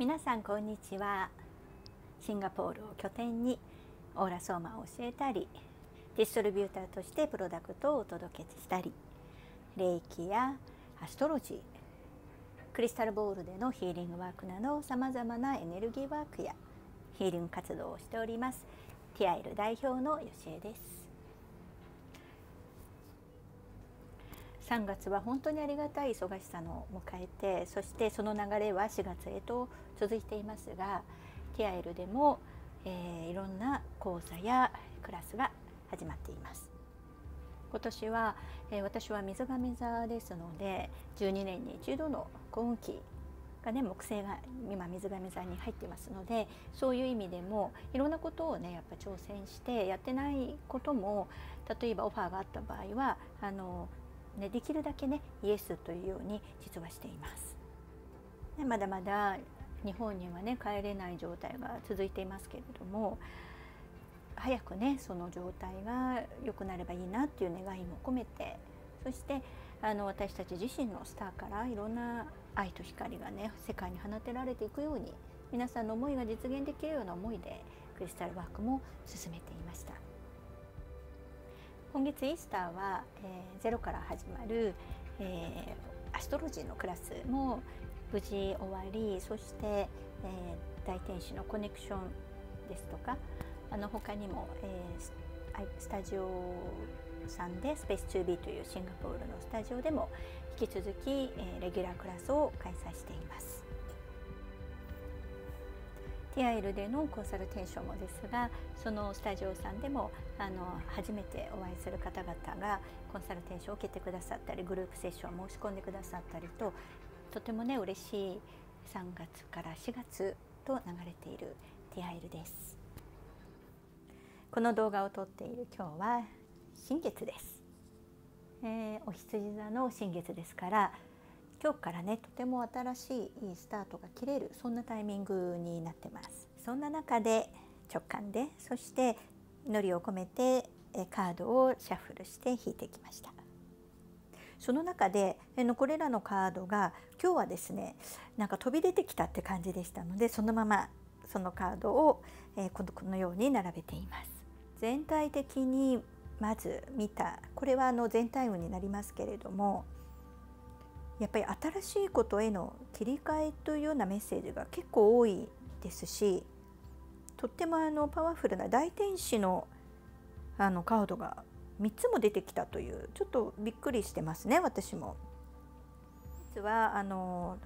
皆さんこんにちは。シンガポールを拠点にオーラソーマを教えたりディストリビューターとしてプロダクトをお届けしたり霊気やアストロジークリスタルボールでのヒーリングワークなどさまざまなエネルギーワークやヒーリング活動をしております。ティアイル代表のよしえです。3月は本当にありがたい忙しさの迎えてそしてその流れは4月へと続いていますがティアエルでも、えー、いろんな講座やクラスが始まっています。今年は、えー、私は水亀座ですので12年に一度の幸運期がね木星が今水亀座に入ってますのでそういう意味でもいろんなことをねやっぱ挑戦してやってないことも例えばオファーがあった場合はあのね、できるだけねイエスというように実はしています。ね、まだまだ日本にはね帰れない状態が続いていますけれども早くねその状態が良くなればいいなっていう願いも込めてそしてあの私たち自身のスターからいろんな愛と光がね世界に放てられていくように皆さんの思いが実現できるような思いでクリスタルワークも進めていました。今月イースターは、えー、ゼロから始まる、えー、アストロジーのクラスも無事終わりそして、えー、大天使のコネクションですとかあの他にも、えー、スタジオさんでスペース 2B というシンガポールのスタジオでも引き続き、えー、レギュラークラスを開催しています。ティアエルでのコンサルテーションもですがそのスタジオさんでもあの初めてお会いする方々がコンサルテーションを受けてくださったりグループセッションを申し込んでくださったりととてもね嬉しい3月から4月と流れているティアエルです。この動画を撮っている今日は新月です。えー、お羊座の新月ですから今日からねとても新しいスタートが切れるそんなタイミングになってます。そんな中で直感でそして祈りを込めてカードをシャッフルして引いてきました。その中でこれらのカードが今日はですねなんか飛び出てきたって感じでしたのでそのままそのカードをこのように並べています。全体的にまず見たこれはあの全体運になりますけれどもやっぱり新しいことへの切り替えというようなメッセージが結構多いですしとってもあのパワフルな大天使のあのカードが3つも出てきたというちょっとびっくりしてますね私も。実はあの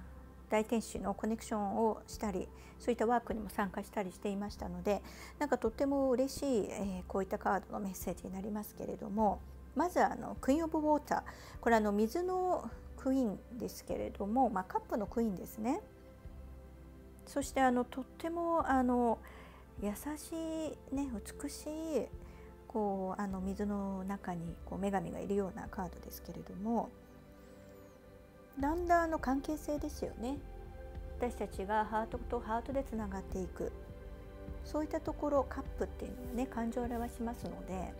大天使のコネクションをしたりそういったワークにも参加したりしていましたのでなんかとっても嬉しい、えー、こういったカードのメッセージになりますけれどもまずあのクイーン・オブ・ウォーターこれあの水のクイーンですけれども、まあ、カップのクイーンですね。そしてあのとってもあの優しい、ね、美しいこうあの水の中にこう女神がいるようなカードですけれどもだんだんの関係性ですよね。私たちがハートとハートでつながっていく。そういったところカップっていうのはね感情を表しますので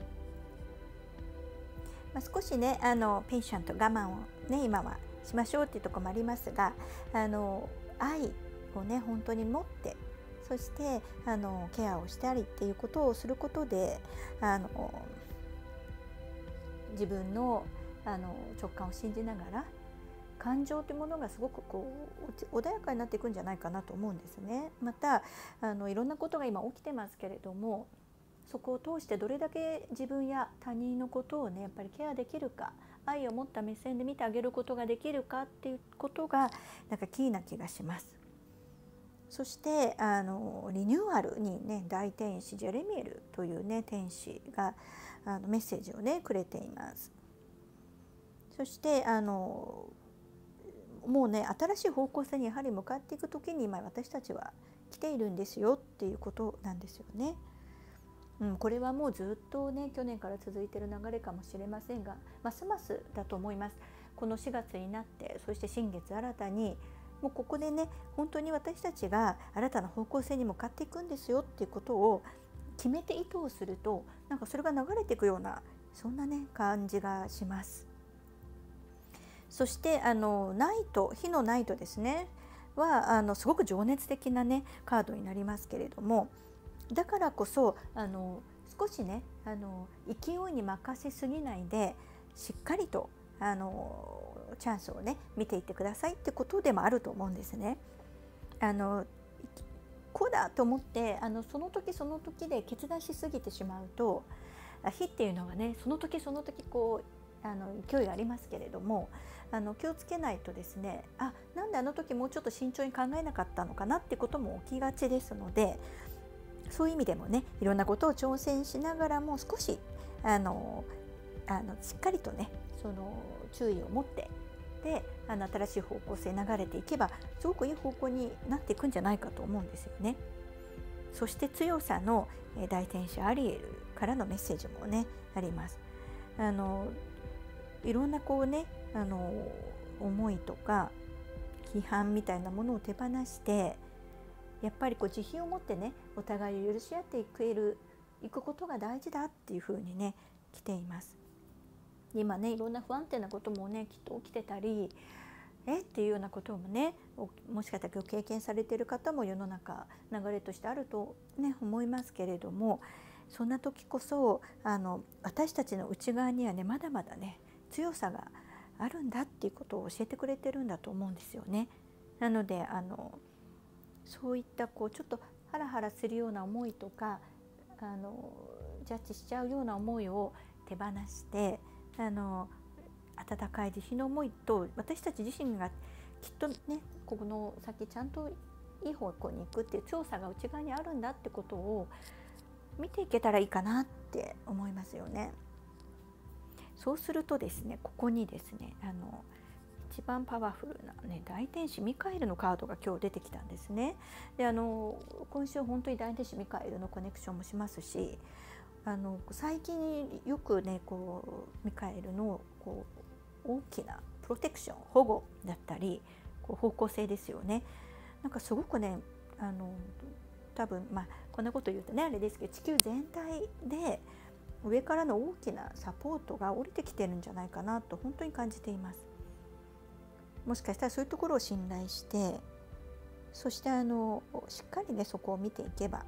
まあ、少しねあのペンシャント我慢をね今はしましょうっていうとこもありますがあの愛をね本当に持ってそしてあのケアをしたりっていうことをすることであの自分のあの直感を信じながら感情というものがすごくこう穏やかになっていくんじゃないかなと思うんですね。またあのいろんなことが今起きてますけれどもそこを通してどれだけ自分や他人のことをねやっぱりケアできるか愛を持った目線で見てあげることができるかっていうことがなんかキーな気がします。そしてあのリニューアルにね大天使ジェレミエルというね天使があのメッセージをねくれています。そしてあのもうね新しい方向性にやはり向かっていく時に今私たちは来ているんですよっていうことなんですよね。うん、これはもうずっとね去年から続いてる流れかもしれませんがますますだと思いますこの4月になってそして新月新たにもうここでね本当に私たちが新たな方向性に向かっていくんですよっていうことを決めて意図をするとなんかそれが流れていくようなそんなね感じがします。そしてあのナイト火のナイトですねはあのすごく情熱的なねカードになりますけれどもだからこそあの少しねあの勢いに任せすぎないでしっかりとあのチャンスをね見ていってくださいってことでもあると思うんですね。あのこうだと思ってあのその時その時で決断しすぎてしまうと火っていうのはねその時その時こうあの勢いがありますけれどもあの気をつけないとですねあなんであの時もうちょっと慎重に考えなかったのかなってことも起きがちですのでそういう意味でもねいろんなことを挑戦しながらも少しあのあのしっかりとねその注意を持ってであの新しい方向性流れていけばすごくいい方向になっていくんじゃないかと思うんですよね。そして強さの大天使アリエルからのメッセージもねあります。あのいろんなこうねあの思いとか批判みたいなものを手放してやっぱりこう慈悲を持ってねお互いを許し合っていくるいくことが大事だっていうふうにね来ています。今ねいろんな不安定なこともねきっと起きてたりえっていうようなこともねもしかしたら経験されてる方も世の中流れとしてあるとね思いますけれどもそんな時こそあの私たちの内側にはねまだまだね強さがあるんだっていうことを教えてくれてるんだと思うんですよね。なのであのそういったこうちょっとハラハラするような思いとかあのジャッジしちゃうような思いを手放してあの温かい慈悲の思いと私たち自身がきっとねここの先ちゃんといい方向に行くっていう調査が内側にあるんだってことを見ていけたらいいかなって思いますよね。そうするとですねここにですねあの一番パワフルな、ね、大天使ミカエルのカードが今日出てきたんですね。であの今週本当に大天使ミカエルのコネクションもしますしあの最近よくねこうミカエルのこう大きなプロテクション保護だったりこう方向性ですよねなんかすごくねあの多分まあこんなこと言うとねあれですけど地球全体で上からの大きなサポートが降りてきてるんじゃないかなと本当に感じています。もしかしたらそういうところを信頼してそしてあのしっかりねそこを見ていけば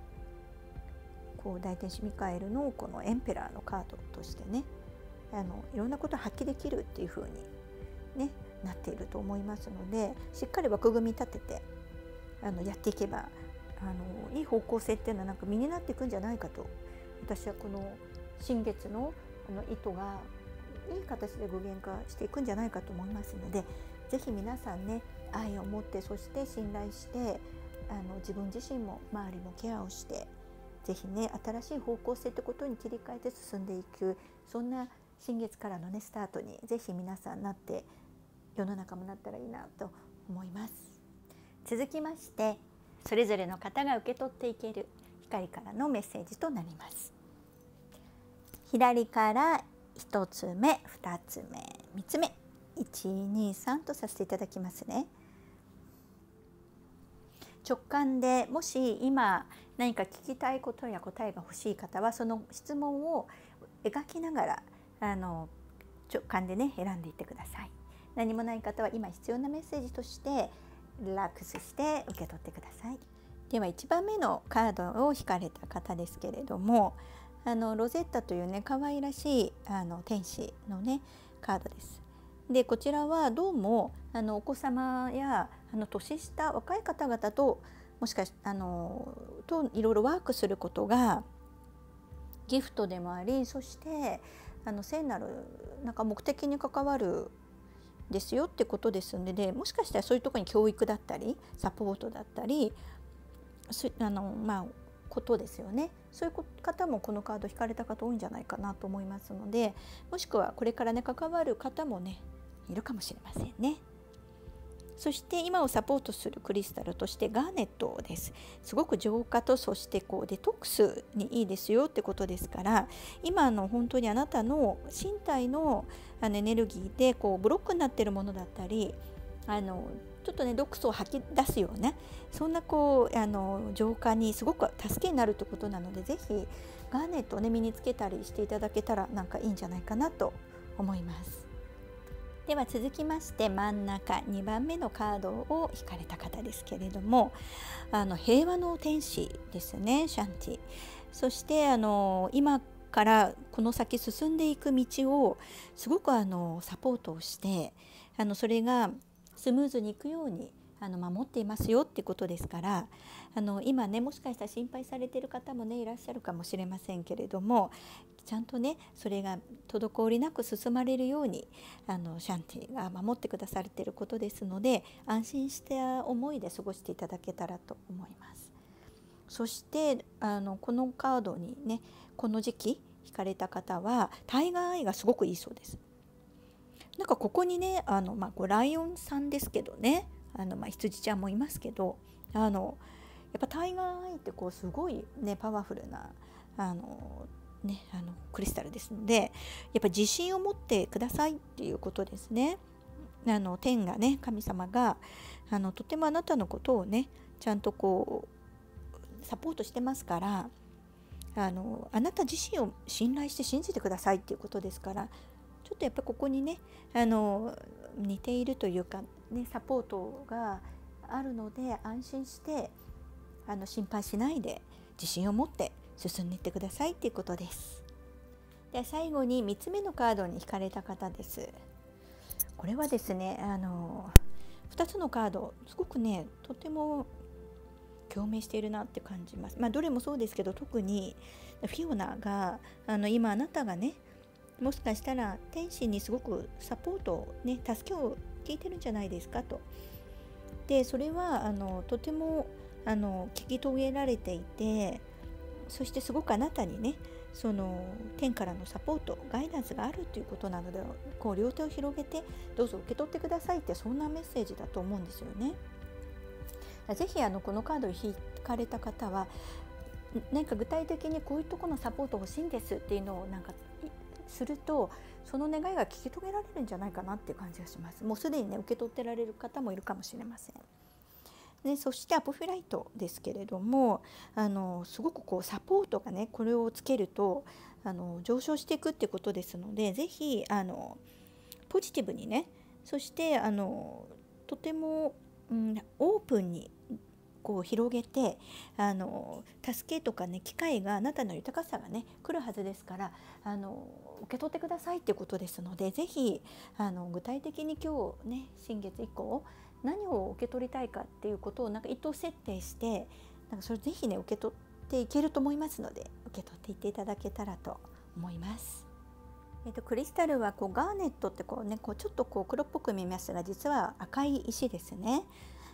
こう大天使ミカエルのこのエンペラーのカードとしてねあのいろんなことを発揮できるっていう風にねなっていると思いますのでしっかり枠組み立ててあのやっていけばあのいい方向性っていうのはなんか身になっていくんじゃないかと私はこの新月のあの意図がいい形で具現化していくんじゃないかと思いますので是非皆さんね愛を持ってそして信頼してあの自分自身も周りもケアをしてぜひね新しい方向性ってことに切り替えて進んでいくそんな新月からのねスタートにぜひ皆さんなって世の中もなったらいいなと思います。続きましてそれぞれの方が受け取っていける光からのメッセージとなります。左から1つ目2つ目3つ目。123とさせていただきますね。直感でもし今何か聞きたいことや答えが欲しい方はその質問を描きながらあの直感でね選んでいってください。何もない方は今必要なメッセージとしてリラックスして受け取ってください。では1番目のカードを引かれた方ですけれどもあのロゼッタというね可愛らしいあの天使のねカードです。でこちらはどうもあのお子様やあの年下若い方々ともしかしあのといろいろワークすることがギフトでもありそしてあの聖なるなんか目的に関わるですよってことですのでもしかしたらそういうところに教育だったりサポートだったりあのまあことですよね。そういう方もこのカード引かれた方多いんじゃないかなと思いますのでもしくはこれからね関わる方もねいるかもしれませんね。そして今をサポートするクリスタルとしてガーネットです。すごく浄化とそしてこうデトックスにいいですよってことですから今の本当にあなたの身体のあのエネルギーでこうブロックになってるものだったりあのちょっとね毒素を吐き出すようなそんなこうあの浄化にすごく助けになるということなので是非ガーネットをね身につけたりしていただけたらなんかいいんじゃないかなと思います。では続きまして真ん中2番目のカードを引かれた方ですけれどもあの平和の天使ですねシャンティ。そしてあの今からこの先進んでいく道をすごくあのサポートをしてあのそれがスムーズにいくようにあの守っていますよってことですからあの今ねもしかしたら心配されてる方もねいらっしゃるかもしれませんけれどもちゃんとねそれが滞りなく進まれるようにあのシャンティが守ってくださってることですので安心した思いで過ごしていただけたらと思います。そしてあのこのカードにねこの時期引かれた方はタイガーアイがすごくいいそうです。なんかここにねあの、まあ、ライオンさんですけどねあの、まあ、羊ちゃんもいますけどあのやっぱタイガーアイってこうすごいねパワフルなあのね、あのクリスタルですのでやっぱ自信を持ってくださいっていうことですね。あの天がね神様があのとてもあなたのことをねちゃんとこうサポートしてますからあのあなた自身を信頼して信じてくださいっていうことですからちょっとやっぱここにねあの似ているというか、ね、サポートがあるので安心してあの心配しないで自信を持って進んでいってくださいっていうことです。で最後に3つ目のカードに引かれた方です。これはですねあの2つのカードすごくねとても共鳴しているなって感じます。まあどれもそうですけど特にフィオナがあの今あなたがねもしかしたら天使にすごくサポートね助けを聞いてるんじゃないですかと。でそれはあのとてもあの聞き遂げられていてそしてすごくあなたにねその天からのサポートガイダンスがあるということなのでこう両手を広げてどうぞ受け取ってくださいってそんなメッセージだと思うんですよね。ぜひあのこのカードを引かれた方は何か具体的にこういうところのサポート欲しいんですっていうのをなんかするとその願いが聞き遂げられるんじゃないかなっていう感じがします。もうすでにね受け取ってられる方もいるかもしれません。ね、そしてアポフライトですけれどもあのすごくこうサポートがねこれをつけるとあの上昇していくっていうことですので是非あのポジティブにねそしてあのとても、うん、オープンにこう広げてあの助けとかね機会があなたの豊かさがね来るはずですからあの受け取ってくださいっていうことですので是非あの具体的に今日ね新月以降何を受け取りたいかっていうことをなんか意図設定してなんかそれぜひね受け取っていけると思いますので受け取っていっていただけたらと思います。えーと、クリスタルはこうガーネットってこう、ね、こうちょっとこう黒っぽく見えますが実は赤い石ですね。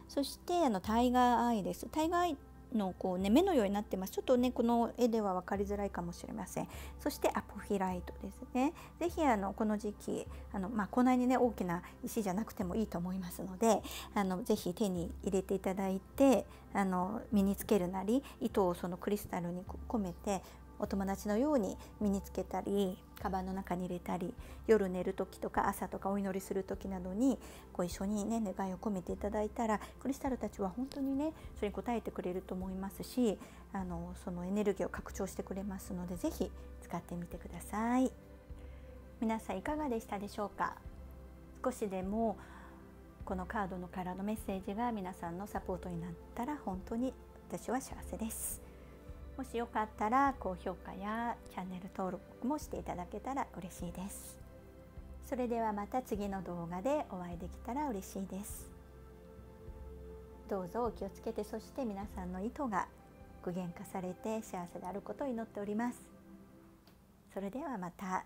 そしてあのタイガーアイです。タイガーアイのこう、ね、目のようになってます。ちょっとねこの絵では分かりづらいかもしれません。そしてアポフィライトですね。是非あのこの時期あの、まあ、こんなにね大きな石じゃなくてもいいと思いますのであのぜひ手に入れていただいてあの身につけるなり意図をそのクリスタルに込めてお友達のように身につけたりカバンの中に入れたり夜寝る時とか朝とかお祈りする時などにご一緒にね願いを込めていただいたらクリスタルたちは本当にねそれに応えてくれると思いますしあのそのエネルギーを拡張してくれますので是非使ってみてください。皆さんいかがでしたでしょうか？少しでもこのカードのからのメッセージが皆さんのサポートになったら本当に私は幸せです。もしよかったら高評価やチャンネル登録もしていただけたら嬉しいです。それではまた次の動画でお会いできたら嬉しいです。どうぞお気をつけてそして皆さんの意図が具現化されて幸せであることを祈っております。それではまた。